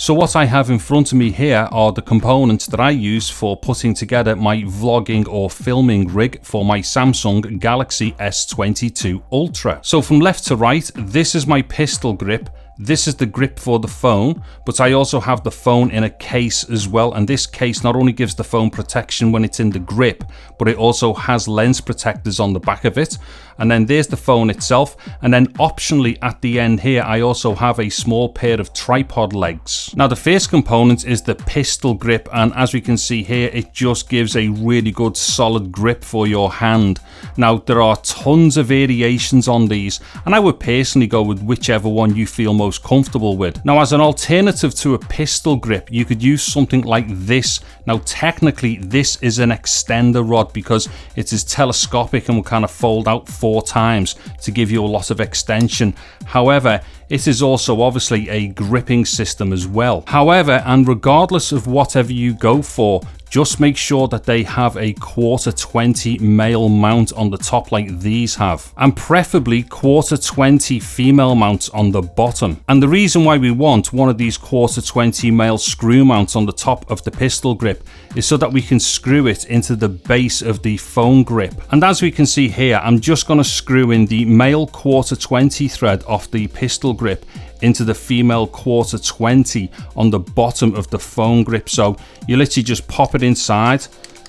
So what I have in front of me here are the components that I use for putting together my vlogging or filming rig for my Samsung Galaxy S22 Ultra. So from left to right, this is my pistol grip this is the grip for the phone, but I also have the phone in a case as well. And this case not only gives the phone protection when it's in the grip, but it also has lens protectors on the back of it. And then there's the phone itself. And then optionally at the end here, I also have a small pair of tripod legs. Now the first component is the pistol grip. And as we can see here, it just gives a really good solid grip for your hand. Now there are tons of variations on these, and I would personally go with whichever one you feel most most comfortable with. Now as an alternative to a pistol grip, you could use something like this. Now technically this is an extender rod because it is telescopic and will kind of fold out four times to give you a lot of extension. However, it is also obviously a gripping system as well. However, and regardless of whatever you go for, just make sure that they have a quarter 20 male mount on the top like these have and preferably quarter 20 female mounts on the bottom and the reason why we want one of these quarter 20 male screw mounts on the top of the pistol grip is so that we can screw it into the base of the phone grip and as we can see here I'm just going to screw in the male quarter 20 thread off the pistol grip into the female quarter 20 on the bottom of the phone grip. So you literally just pop it inside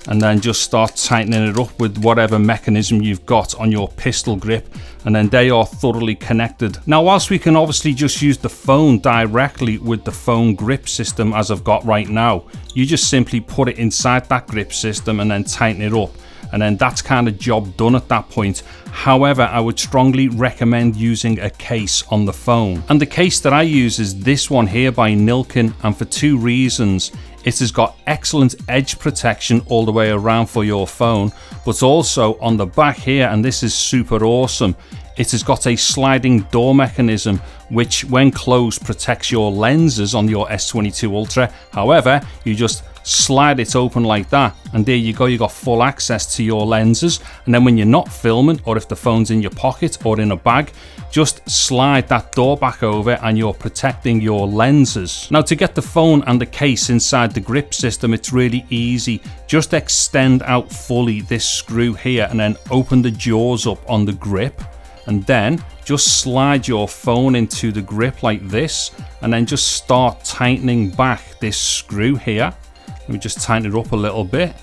and then just start tightening it up with whatever mechanism you've got on your pistol grip and then they are thoroughly connected. Now whilst we can obviously just use the phone directly with the phone grip system as I've got right now, you just simply put it inside that grip system and then tighten it up and then that's kind of job done at that point. However, I would strongly recommend using a case on the phone. And the case that I use is this one here by Nillkin and for two reasons. It has got excellent edge protection all the way around for your phone, but also on the back here, and this is super awesome, it has got a sliding door mechanism which when closed protects your lenses on your S22 Ultra. However, you just slide it open like that and there you go you got full access to your lenses. And then when you're not filming or if the phone's in your pocket or in a bag just slide that door back over and you're protecting your lenses. Now to get the phone and the case inside the grip system it's really easy. Just extend out fully this screw here and then open the jaws up on the grip. And then just slide your phone into the grip like this and then just start tightening back this screw here let me just tighten it up a little bit.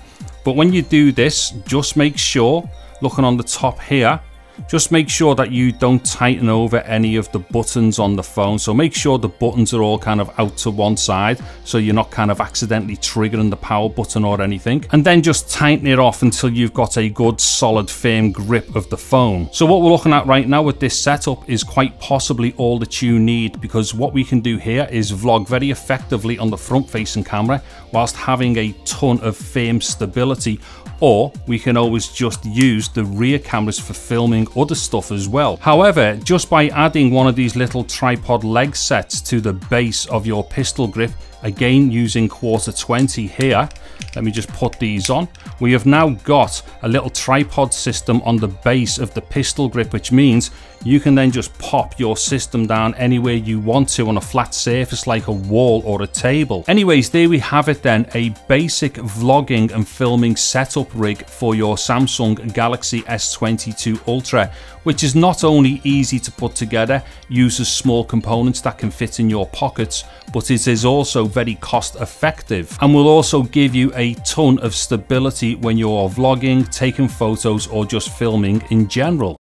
But when you do this, just make sure, looking on the top here, just make sure that you don't tighten over any of the buttons on the phone. So make sure the buttons are all kind of out to one side so you're not kind of accidentally triggering the power button or anything. And then just tighten it off until you've got a good solid firm grip of the phone. So what we're looking at right now with this setup is quite possibly all that you need because what we can do here is vlog very effectively on the front facing camera whilst having a ton of firm stability or we can always just use the rear cameras for filming other stuff as well. However, just by adding one of these little tripod leg sets to the base of your pistol grip, again using quarter 20 here, let me just put these on. We have now got a little tripod system on the base of the pistol grip, which means you can then just pop your system down anywhere you want to on a flat surface like a wall or a table. Anyways, there we have it then, a basic vlogging and filming setup rig for your Samsung Galaxy S22 Ultra, which is not only easy to put together, uses small components that can fit in your pockets, but it is also very cost effective and will also give you a ton of stability when you're vlogging, taking photos or just filming in general.